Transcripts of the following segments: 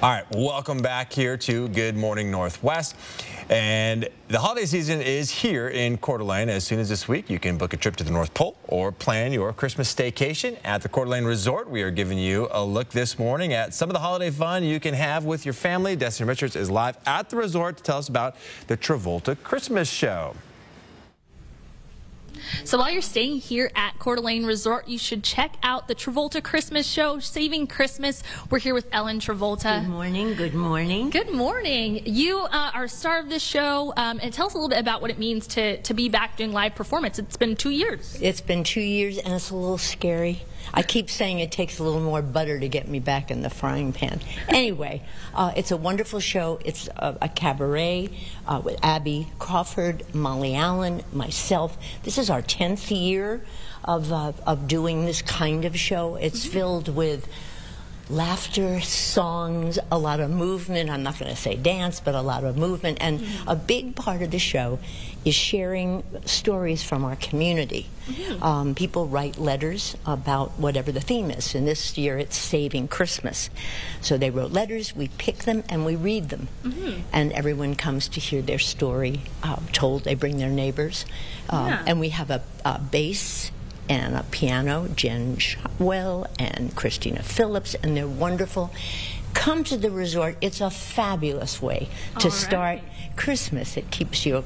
All right, welcome back here to Good Morning Northwest. And the holiday season is here in Coeur d'Alene. As soon as this week, you can book a trip to the North Pole or plan your Christmas staycation at the Coeur d'Alene Resort. We are giving you a look this morning at some of the holiday fun you can have with your family. Destiny Richards is live at the resort to tell us about the Travolta Christmas Show. So while you're staying here at Coeur d'Alene Resort, you should check out the Travolta Christmas Show, Saving Christmas. We're here with Ellen Travolta. Good morning. Good morning. Good morning. You uh, are a star of this show, um, and tell us a little bit about what it means to to be back doing live performance. It's been two years. It's been two years, and it's a little scary. I keep saying it takes a little more butter to get me back in the frying pan. Anyway, uh, it's a wonderful show. It's a, a cabaret uh, with Abby Crawford, Molly Allen, myself. This is our 10th year of, uh, of doing this kind of show. It's Mm-hmm. filled with laughter, songs, a lot of movement. I'm not going to say dance, but a lot of movement. And Mm-hmm. a big part of the show is sharing stories from our community. Mm-hmm. Um, people write letters about whatever the theme is. And this year it's Saving Christmas. So they wrote letters, we pick them, and we read them. Mm-hmm. And everyone comes to hear their story uh, told. They bring their neighbors. Um, Yeah. And we have a, a bass and a piano, Jen Shotwell and Christina Phillips, and they're wonderful. Come to the resort. It's a fabulous way to start. Christmas. It keeps you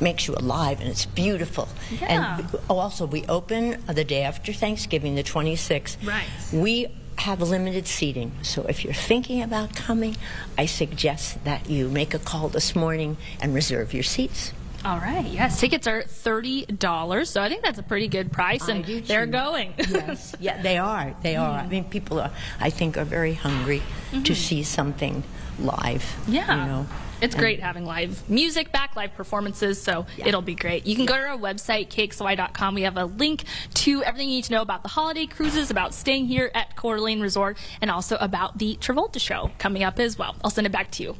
makes you alive and it's beautiful. Yeah. And also we open the day after Thanksgiving, the 26th. Right. We have limited seating, so if you're thinking about coming, I suggest that you make a call this morning and reserve your seats. All right. Yes, tickets are thirty dollars, so I think that's a pretty good price, and they're going. yes, yeah, they are. They are. I mean, people are. I think are very hungry to see something live. Mm-hmm. Yeah. you know. It's And- great having live music back, live performances, so Yeah. it'll be great. You can go to our website, kxly.com. We have a link to everything you need to know about the holiday cruises, about staying here at Coeur d'Alene Resort, and also about the Travolta show coming up as well. I'll send it back to you.